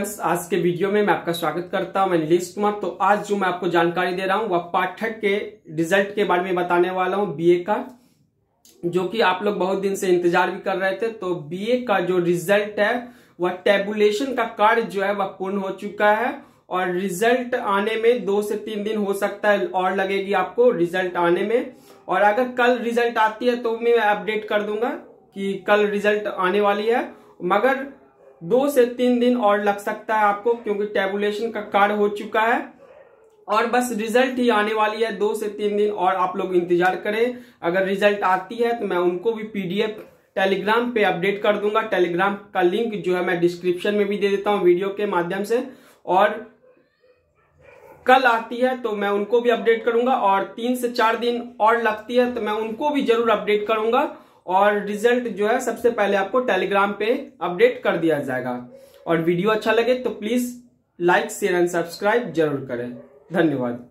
आज के वीडियो में मैं आपका स्वागत करता हूँ, मैं नीलेश कुमार। तो आज जो मैं आपको जानकारी दे रहा हूँ, वह पाठक के रिज़ल्ट के बारे में बताने वाला हूँ बीए का, जो कि आप लोग बहुत दिन से इंतज़ार भी कर रहे थे। तो बीए का जो रिज़ल्ट है, वह टेबुलेशन का कार्य जो है, वह पूर्ण हो चुका है। और रिज़ल्ट आने में दो से तीन दिन हो सकता है, और लगेगी आपको रिज़ल्ट आने में। और अगर कल रिज़ल्ट आती है तो मैं अपडेट कर दूँगा कि कल रिज़ल्ट आने वाली है। मगर दो से तीन दिन और लग सकता है आपको, क्योंकि टेबुलेशन का कार्ड हो चुका है। और बस रिज़ल्ट ही आने वाली है दो से तीन दिन और आप लोग इंतज़ार करें। अगर रिज़ल्ट आती है तो मैं उनको भी पीडीएफ टेलीग्राम पे अपडेट कर दूँगा। टेलीग्राम का लिंक जो है मैं डिस्क्रिप्शन में भी दे देता हूँ वीडियो के माध्यम से। और कल आती है तो मैं उनको भी अपडेट करूँगा और तीन से चार दिन और लगती है तो मैं उनको भी ज़रूर अपडेट करूँगा। और रिज़ल्ट जो है सबसे पहले आपको टेलीग्राम पे अपडेट कर दिया जाएगा। और वीडियो अच्छा लगे तो please like, share and subscribe ज़रूर करें। धन्यवाद।